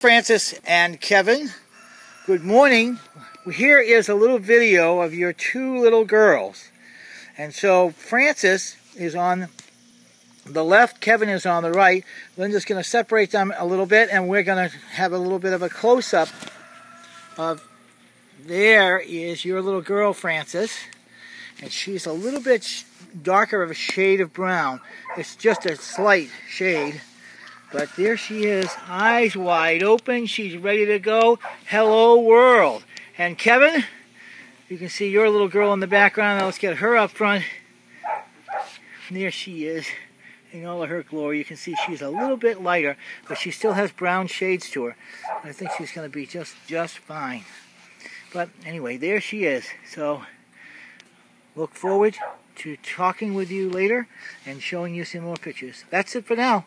Frances and Kevin, good morning. Here is a little video of your two little girls. And so Frances is on the left, Kevin is on the right. Linda's going to separate them a little bit and we're going to have a little bit of a close-up of there is your little girl Frances and she's a little bit darker of a shade of brown. It's just a slight shade. But there she is, eyes wide open. She's ready to go. Hello, world. And Kevin, you can see your little girl in the background. Now let's get her up front. There she is in all of her glory. You can see she's a little bit lighter, but she still has brown shades to her. I think she's going to be just, just fine. But anyway, there she is. So look forward to talking with you later and showing you some more pictures. That's it for now.